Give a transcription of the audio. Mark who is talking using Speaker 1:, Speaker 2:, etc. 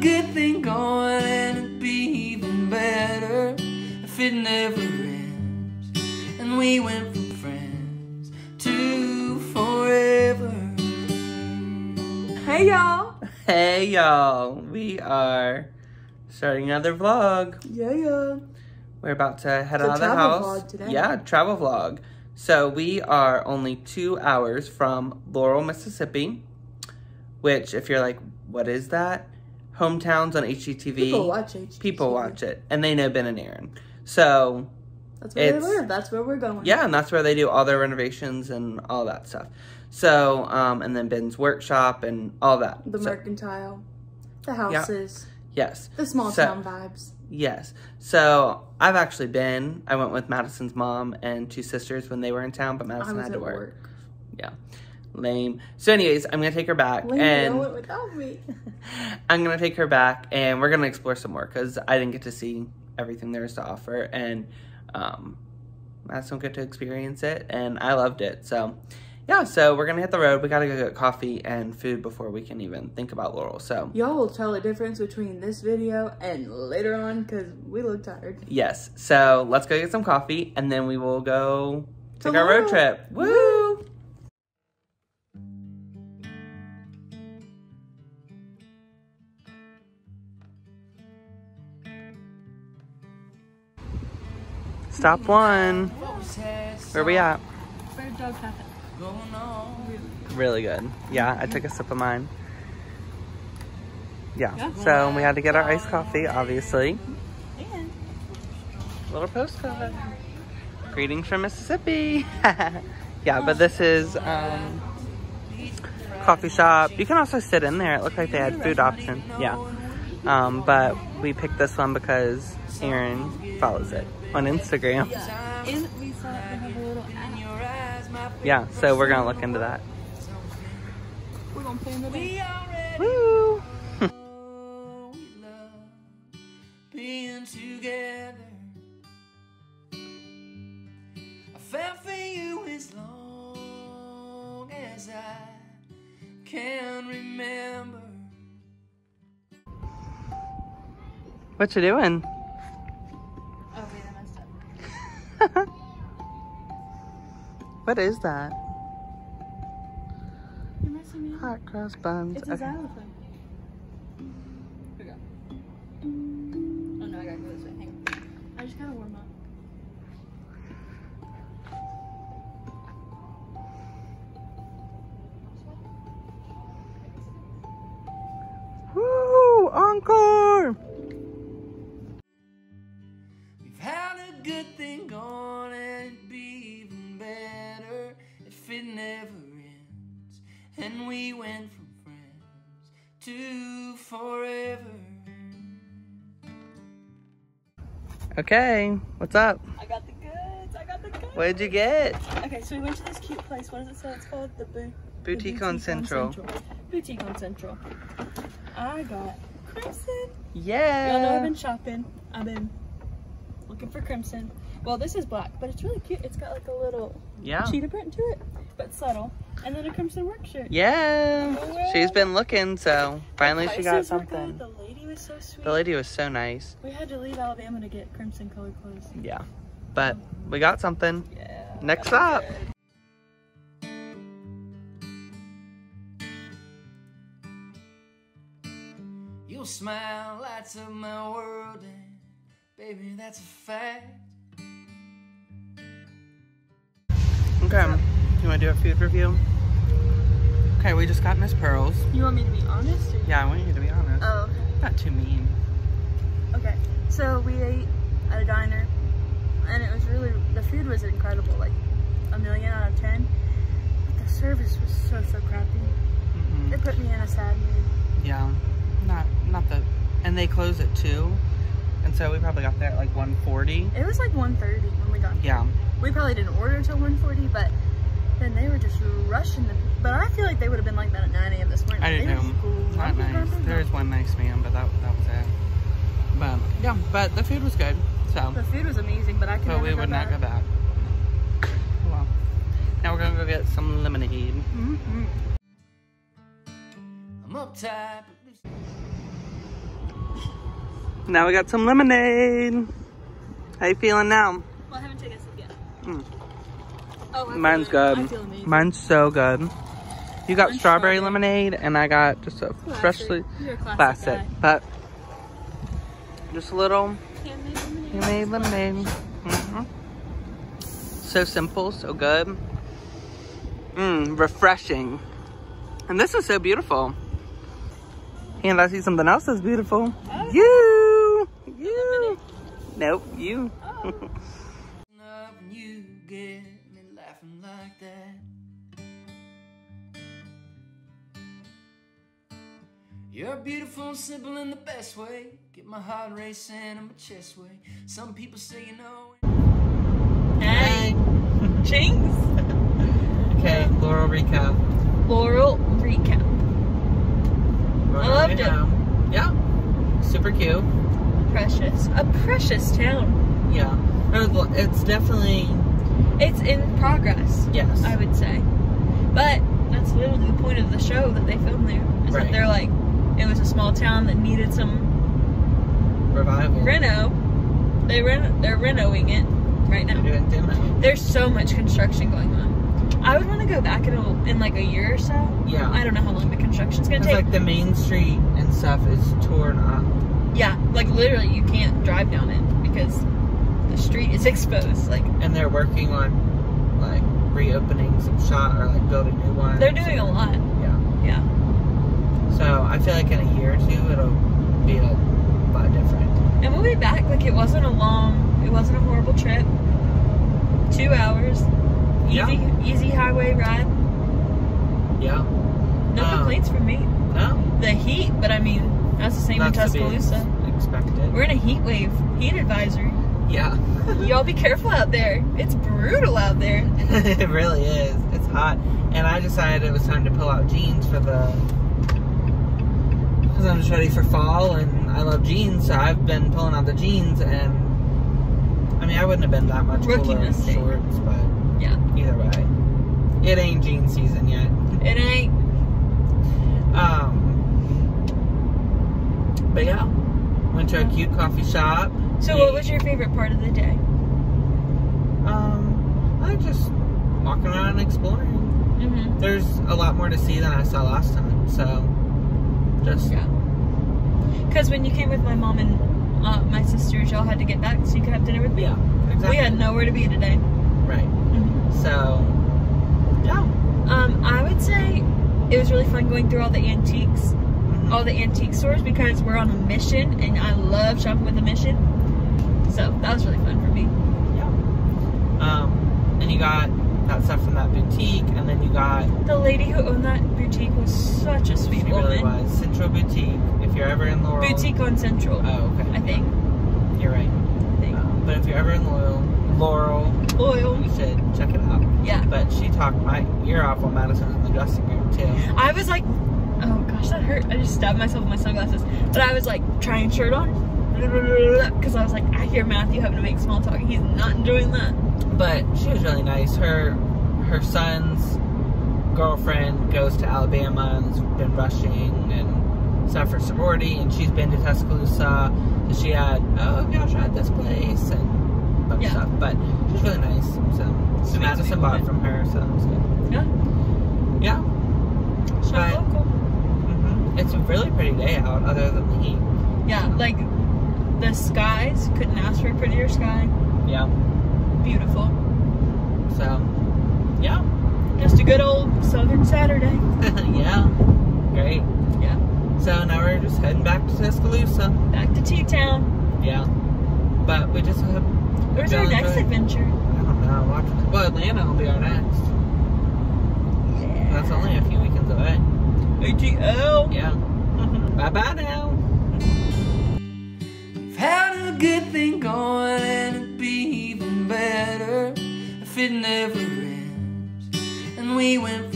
Speaker 1: good thing going and it'd be even better if it never ends. And we went from friends to forever.
Speaker 2: Hey y'all.
Speaker 3: Hey y'all, we are starting another vlog.
Speaker 2: Yeah, yeah.
Speaker 3: We're about to head
Speaker 2: It's a
Speaker 3: out of the house.
Speaker 2: vlog today.
Speaker 3: Yeah, travel vlog. So we are only two hours from Laurel, Mississippi, which if you're like, what is that? Hometowns on HGTV.
Speaker 2: People watch HGTV.
Speaker 3: People watch it, and they know Ben and Erin. So
Speaker 2: That's where
Speaker 3: It's-
Speaker 2: they live. That's where we're going.
Speaker 3: yeah, and that's where they do all their renovations and all that stuff. So, um, and then Ben's workshop and all that.
Speaker 2: The
Speaker 3: So-
Speaker 2: mercantile, the houses,
Speaker 3: yes.
Speaker 2: the small
Speaker 3: So-
Speaker 2: town vibes.
Speaker 3: Yes. So I've actually been. I went with Madison's mom and two sisters when they were in town, but Madison had to work.
Speaker 2: work.
Speaker 3: Yeah. Lame. So, anyways, I'm gonna take her back,
Speaker 2: Lane
Speaker 3: and
Speaker 2: without me.
Speaker 3: I'm gonna take her back, and we're gonna explore some more because I didn't get to see everything there is to offer, and um, Madison don't get to experience it, and I loved it. So, yeah. So we're gonna hit the road. We gotta go get coffee and food before we can even think about Laurel. So.
Speaker 2: Y'all will tell the difference between this video and later on because we look tired.
Speaker 3: Yes. So let's go get some coffee and then we will go take our road trip. Woo! Stop one. Where we at?
Speaker 2: Bird dog cafe.
Speaker 1: Going on.
Speaker 3: Really good. Yeah, I took a sip of mine. Yeah.
Speaker 2: Yeah.
Speaker 3: So we had to get our iced coffee, obviously.
Speaker 2: And
Speaker 3: little postcard. Greetings from Mississippi. yeah, but this is um, coffee shop. You can also sit in there. It looked like they had food options. Yeah. Um, but we picked this one because Erin follows it on Instagram.
Speaker 2: and we saw they have a little app.
Speaker 1: Your eyes, my
Speaker 3: Yeah, so we're gonna look into that.
Speaker 2: We're gonna play in the
Speaker 1: We already
Speaker 3: Woo!
Speaker 1: know we love being together. I fell for you as long as I can remember.
Speaker 3: What you doing? what is that?
Speaker 2: You're messing me.
Speaker 3: Hot cross buns.
Speaker 2: It's a
Speaker 3: Okay.
Speaker 2: xylophone.
Speaker 1: Ends. And we went from friends to forever.
Speaker 3: Okay, what's up?
Speaker 2: I got the goods. I got the goods.
Speaker 3: What did you get?
Speaker 2: Okay, so we went to this cute place. What does it say? It's called the Bo- the
Speaker 3: Boutique on Central.
Speaker 2: Boutique on Central. I got crimson.
Speaker 3: Yeah.
Speaker 2: Y'all know I've been shopping. I've been looking for crimson. Well, this is black, but it's really cute. It's got like a little
Speaker 3: yeah.
Speaker 2: cheetah print to it, but subtle. And then a crimson work shirt.
Speaker 3: Yeah.
Speaker 2: Oh,
Speaker 3: She's been looking, so finally she got
Speaker 2: Prices were good.
Speaker 3: something.
Speaker 2: The lady was so sweet.
Speaker 3: The lady was so nice.
Speaker 2: We had to leave Alabama to get crimson colored clothes.
Speaker 3: Yeah. But we got something.
Speaker 2: Yeah.
Speaker 3: Next up.
Speaker 1: Your smile lights up my world, and baby, that's a fact.
Speaker 3: Okay. You want to do a food review? Okay, we just got Miss Pearls.
Speaker 2: You want me to be honest?
Speaker 3: Yeah, I want you to be honest.
Speaker 2: Oh,
Speaker 3: Not too mean.
Speaker 2: okay. So we ate at a diner, and it was really the food was incredible, like a million out of ten. But the service was so so crappy.
Speaker 3: Mm-mm.
Speaker 2: It put me in a sad mood.
Speaker 3: Yeah. Not not the and they close at two. And so we probably got there at like 1.40.
Speaker 2: It was like 1.30 when we got there.
Speaker 3: Yeah.
Speaker 2: We probably didn't order until 1.40, but then they were just rushing the. But I feel like they would have been like that at 9 a.m. this morning.
Speaker 3: I
Speaker 2: They
Speaker 3: didn't know.
Speaker 2: just
Speaker 3: Not nice.
Speaker 2: grumpy,
Speaker 3: There's one nice man, but that that was it. But yeah, but the food was good. So
Speaker 2: The food was amazing, but I can
Speaker 3: but we
Speaker 2: go
Speaker 3: would not go back. Well. Now we're gonna go get some lemonade.
Speaker 2: Mhm.
Speaker 1: I'm uptight, but listen.
Speaker 3: Now we got some lemonade. How you feeling now?
Speaker 2: Well, I haven't taken a sip yet.
Speaker 3: Mm.
Speaker 2: Oh,
Speaker 3: Mine's good. Mine's so good. You got
Speaker 2: Mine's
Speaker 3: strawberry lemonade, and I got just a
Speaker 2: Classic.
Speaker 3: freshly
Speaker 2: a classic,
Speaker 3: classic, but just a little
Speaker 2: Handmade lemonade.
Speaker 3: handmade lemonade. hmm So simple, so good. Mmm, refreshing. And this is so beautiful. And I see something else that's beautiful.
Speaker 2: Oh.
Speaker 3: You! You! Nope, you.
Speaker 2: Oh.
Speaker 1: You're beautiful and simple in the best way. Get my heart racing and my chest way. Some people say you know.
Speaker 2: Hey, Jinx.
Speaker 3: Okay, Laurel recap.
Speaker 2: Laurel recap. I loved it.
Speaker 3: Yeah. Super cute.
Speaker 2: Precious. A precious town.
Speaker 3: Yeah. It's definitely,
Speaker 2: It's in progress,
Speaker 3: yes.
Speaker 2: I would say. But that's literally the point of the show that they filmed there. Is
Speaker 3: Right.
Speaker 2: that they're like, it was a small town that needed some
Speaker 3: Revival.
Speaker 2: reno. They reno, they're renoing it right now.
Speaker 3: They're doing demo.
Speaker 2: There's so much construction going on. I would want to go back in, a, in like a year or so.
Speaker 3: Yeah.
Speaker 2: I don't know how long the construction's gonna take.
Speaker 3: like the main street and stuff is torn up.
Speaker 2: yeah, like literally you can't drive down it because the street is exposed. Like
Speaker 3: And they're working on like reopening some shop or like building new ones.
Speaker 2: they're doing a lot.
Speaker 3: Yeah.
Speaker 2: Yeah.
Speaker 3: I feel like in a year or two it'll be a lot different.
Speaker 2: And we'll be back. Like it wasn't a long, it wasn't a horrible trip. Two hours, easy,
Speaker 3: Yeah.
Speaker 2: easy highway ride.
Speaker 3: Yeah.
Speaker 2: No
Speaker 3: Um,
Speaker 2: complaints from me.
Speaker 3: No.
Speaker 2: The heat, but I mean that's the same in
Speaker 3: That's be
Speaker 2: Tuscaloosa.
Speaker 3: expected.
Speaker 2: We're in a heat wave, heat advisory.
Speaker 3: Yeah.
Speaker 2: Y'all be careful out there. It's brutal out there.
Speaker 3: it really is. It's hot. And I decided it was time to pull out jeans for the. Because I'm just ready for fall and I love jeans, so I've been pulling out the jeans and. I mean, I wouldn't have been that much
Speaker 2: Rookie
Speaker 3: cooler in shorts, but
Speaker 2: Yeah.
Speaker 3: either way. It ain't jean season yet.
Speaker 2: It ain't.
Speaker 3: Um. But yeah. Went to a cute coffee shop.
Speaker 2: So, what was your favorite part of the day?
Speaker 3: Um. I just walking around and exploring.
Speaker 2: Mm-hmm.
Speaker 3: there's a lot more to see than I saw last time. So just
Speaker 2: Yeah. Because when you came with my mom and uh, my sisters, y'all had to get back so you could have dinner with me.
Speaker 3: yeah, exactly.
Speaker 2: We had nowhere to be today.
Speaker 3: right. So yeah,
Speaker 2: Um, I would say it was really fun going through all the antiques,
Speaker 3: Mhm.
Speaker 2: all the antique stores because we're on a mission and I love shopping with a mission. So that was really fun for me.
Speaker 3: yeah. Um, and you got that stuff from that boutique, and then you got
Speaker 2: The lady who owned that boutique was such a sweet
Speaker 3: she
Speaker 2: woman.
Speaker 3: really was Central Boutique. If you're ever in Laurel,
Speaker 2: Boutique on Central,
Speaker 3: Oh, okay.
Speaker 2: I think.
Speaker 3: You're right.
Speaker 2: I think.
Speaker 3: Um, but if you're ever in Laurel, Laurel,
Speaker 2: Oil.
Speaker 3: you should check it out.
Speaker 2: Yeah.
Speaker 3: But she talked my ear off while Madison was in the dressing room too.
Speaker 2: I was like, oh gosh, that hurt. I just stabbed myself with my sunglasses. But I was like, trying shirt on. Because I was like, I hear Matthew having to make small talk. He's not enjoying that.
Speaker 3: But she was really nice. Her her son's girlfriend goes to Alabama and's been rushing and stuff for sorority, and she's been to Tuscaloosa. So she had, oh, have y'all tried this place and a bunch
Speaker 2: Yeah.
Speaker 3: of stuff. But she's really nice. So, so Madison bought from her, so it was good.
Speaker 2: Yeah.
Speaker 3: Yeah,
Speaker 2: Shop
Speaker 3: Right.
Speaker 2: local.
Speaker 3: hmm it's a really pretty day out, other than the heat.
Speaker 2: Yeah, like the skies. Couldn't ask for a prettier sky.
Speaker 3: Yeah.
Speaker 2: Beautiful.
Speaker 3: So, yeah,
Speaker 2: Just a good old Southern Saturday.
Speaker 3: yeah, great.
Speaker 2: Yeah.
Speaker 3: So now we're just heading back to Tuscaloosa.
Speaker 2: Back to T Town.
Speaker 3: Yeah. But we just have,
Speaker 2: Where's our next
Speaker 3: good.
Speaker 2: adventure?
Speaker 3: I don't know, watch, well, Atlanta will be our next.
Speaker 2: Yeah.
Speaker 3: That's only a few weekends away.
Speaker 2: ATL.
Speaker 3: Yeah. Mm-hmm. bye bye now.
Speaker 1: Never ends. And we went